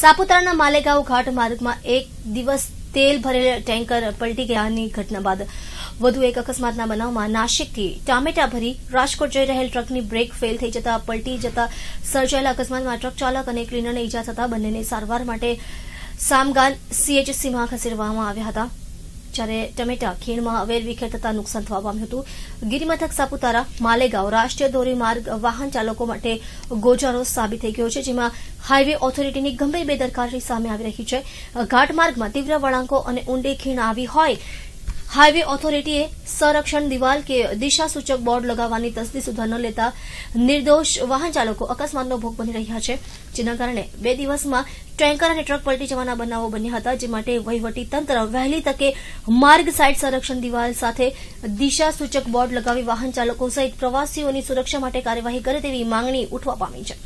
સાપુતારાના માલેગાંવ ઘાટ માર્ગમાં એક દિવસ તેલ ભરેલ ટેન્કર પલટી ગયાની ઘટના બાદ વધુ એક અકસ્માતના બનાવમાં નાશિકથી ટામેટા ભરી રાજકોટ જઈ રહેલ ટ્રકની બ્રેક ફેલ થઈ જતા, પલટી જતા સર્જાયેલા અકસ્માતમાં ટ્રક ચાલક અને ક્લીનરને ઈજા થતા બંનેને સારવાર માટે સામગાન સીએચસીમાં ખસેડવામાં આવ્યા હતા. જ્યારે ટમેટા ખીણમાં વેર વિખેર થતા નુકસાન થવા પામ્યું હતું. ગિરિમથક, સાપુતારા, માલેગાંવ રાષ્ટ્રીય ધોરીમાર્ગ વાહન ચાલકો માટે ગોજારો સાબિત થઈ ગયો છે, જેમાં હાઇવે ઓથોરિટીની ગંભીર બેદરકારી સામે આવી રહી છે. ઘાટમાર્ગમાં તીવ્ર વળાંકો અને ઊંડી ખીણ આવી હોય હાઇવે ઓથોરિટીએ સંરક્ષણ દિવાલ કે દિશા સૂચક બોર્ડ લગાવવાની તસ્દી સુધા ન લેતા નિર્દોષ વાહન ચાલકો અકસ્માતનો ભોગ બની રહ્યા છે, જેના કારણે બે દિવસમાં ટેન્કર અને ટ્રક પલટી જવાના બનાવો બન્યા હતા, જે માટે વહીવટી તંત્ર વહેલી તકે માર્ગ સાઇડ સંરક્ષણ દિવાલ સાથે દિશા સૂચક બોર્ડ લગાવી વાહન ચાલકો સહિત પ્રવાસીઓની સુરક્ષા માટે કાર્યવાહી કરે તેવી માંગણી ઉઠવા પામી છે.